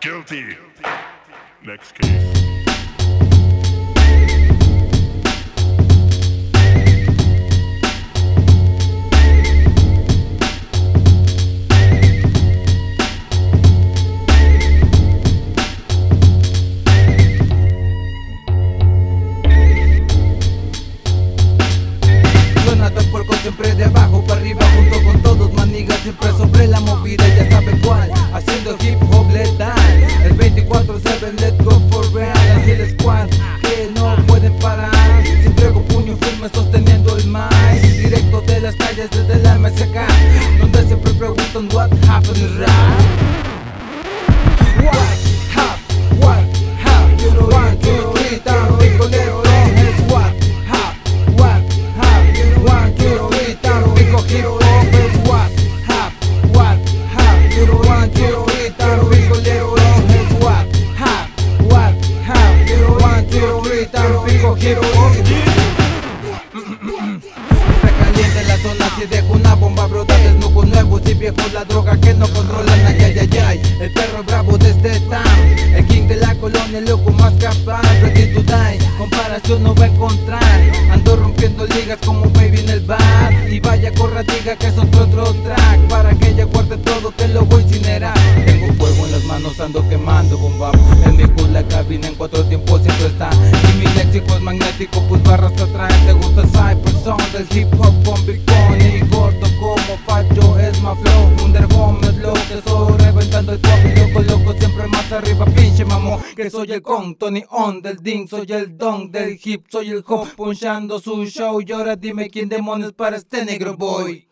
Guilty. Next case. las calles desde la Donde siempre preguntan what happened What happened, what happened know what happened, what One, two, three, what what You what what Caliente la zona, si dejo una bomba brota Desnudo nuevos y viejos, la droga que no controlan Ay, ay, ay, ay, el perro bravo de este town El king de la colonia, el loco más capaz Ready to die, comparación no va a encontrar. Ando rompiendo ligas como baby en el bar Y vaya corra, diga que es otro otro track Para que ella guarde todo, que lo voy a incinerar. Tengo fuego en las manos, ando quemando bomba En mi la cabina en cuatro tiempos siempre está. Y mi léxico es magnético, pues barras atraen Más flow es lo que soy Reventando el pop loco, loco siempre más arriba Pinche mamo, que soy el con Tony On del Ding, soy el don del hip Soy el hop punchando su show Y ahora dime quién demonios para este negro boy